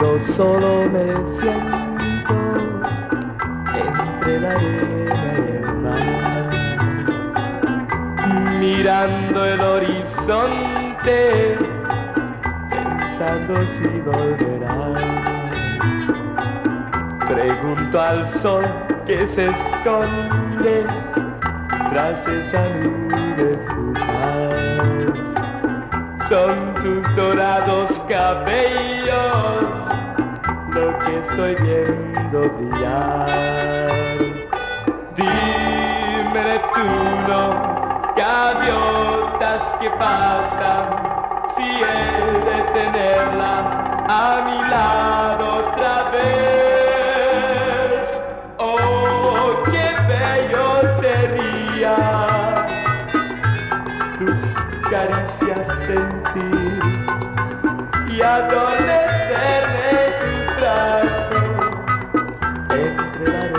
yo solo me siento entre la arena y el mar, mirando el horizonte, pensando si volverás. Pregunto al sol que se esconde tras esa nube fugaz. Son tus dorados cabellos lo que estoy viendo brillar. Dime Neptuno, gaviotas que pasan, si he de tenerla a mi lado otra vez. Oh, qué bello sería tus caricias sentir y adormecer en tus brazos entre la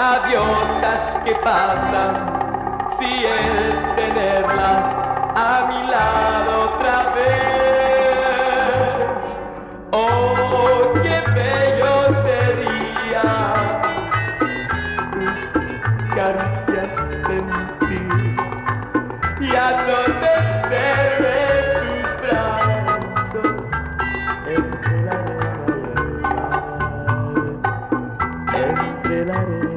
gaviotas que pasan, si el tenerla a mi lado otra vez. Oh, qué bello sería mis caricias sentir y atardecer de tus brazos entre la arena.